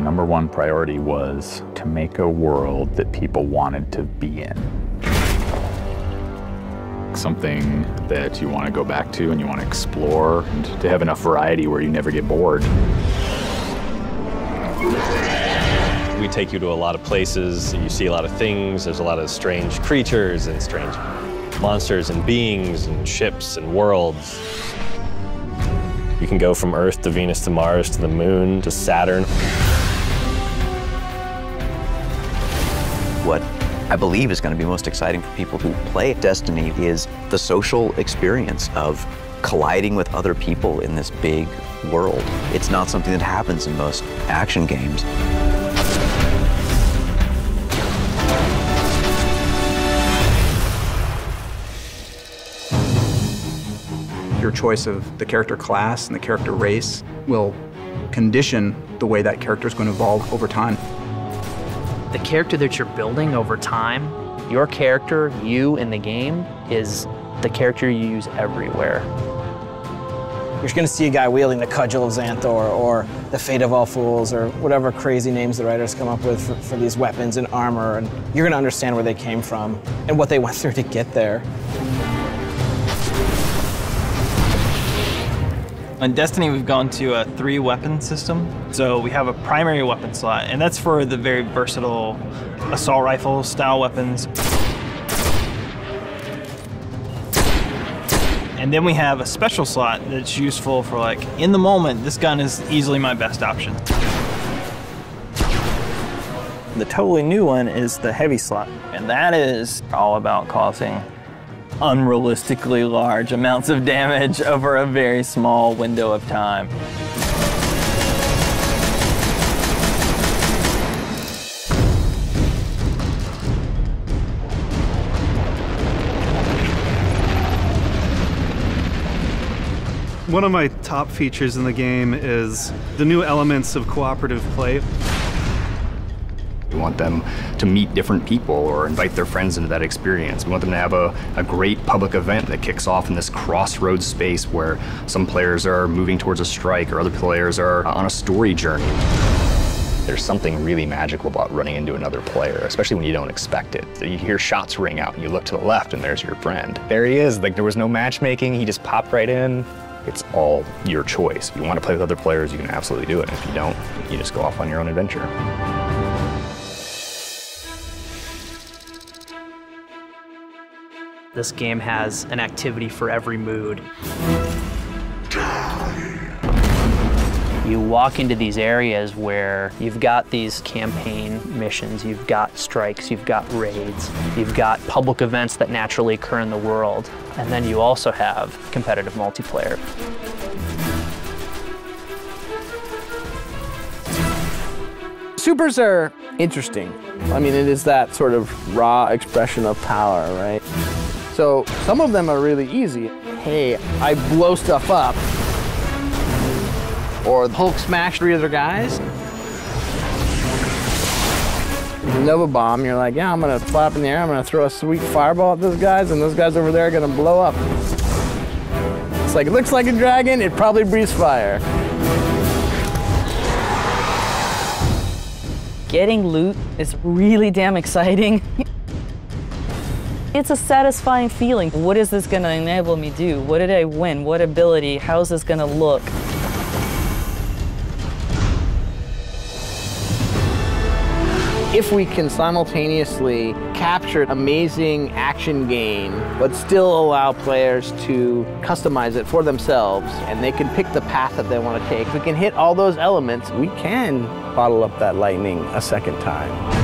number one priority was to make a world that people wanted to be in. Something that you want to go back to and you want to explore, and to have enough variety where you never get bored. We take you to a lot of places, you see a lot of things, there's a lot of strange creatures and strange monsters and beings and ships and worlds. You can go from Earth to Venus to Mars to the Moon to Saturn. I believe is going to be most exciting for people who play Destiny is the social experience of colliding with other people in this big world. It's not something that happens in most action games. Your choice of the character class and the character race will condition the way that character is going to evolve over time. The character that you're building over time, your character, you in the game, is the character you use everywhere. You're going to see a guy wielding the Cudgel of Xanthor or the Fate of All Fools or whatever crazy names the writers come up with for, for these weapons and armor, and you're going to understand where they came from and what they went through to get there. On Destiny, we've gone to a three weapon system. So we have a primary weapon slot, and that's for the very versatile assault rifle style weapons. And then we have a special slot that's useful for like, in the moment, this gun is easily my best option. The totally new one is the heavy slot, and that is all about causing unrealistically large amounts of damage over a very small window of time. One of my top features in the game is the new elements of cooperative play. We want them to meet different people or invite their friends into that experience. We want them to have a, a great public event that kicks off in this crossroads space where some players are moving towards a strike or other players are on a story journey. There's something really magical about running into another player, especially when you don't expect it. You hear shots ring out, and you look to the left, and there's your friend. There he is. Like there was no matchmaking. He just popped right in. It's all your choice. If you want to play with other players, you can absolutely do it. If you don't, you just go off on your own adventure. This game has an activity for every mood. You walk into these areas where you've got these campaign missions, you've got strikes, you've got raids, you've got public events that naturally occur in the world, and then you also have competitive multiplayer. Supers are interesting. I mean, it is that sort of raw expression of power, right? So some of them are really easy. Hey, I blow stuff up. Or Hulk smash three other guys. Nova Bomb, you're like, yeah, I'm gonna flap in the air, I'm gonna throw a sweet fireball at those guys, and those guys over there are gonna blow up. It's like, it looks like a dragon, it probably breathes fire. Getting loot is really damn exciting. It's a satisfying feeling. What is this gonna enable me to do? What did I win? What ability? How's this gonna look? If we can simultaneously capture amazing action game, but still allow players to customize it for themselves, and they can pick the path that they want to take, if we can hit all those elements, we can bottle up that lightning a second time.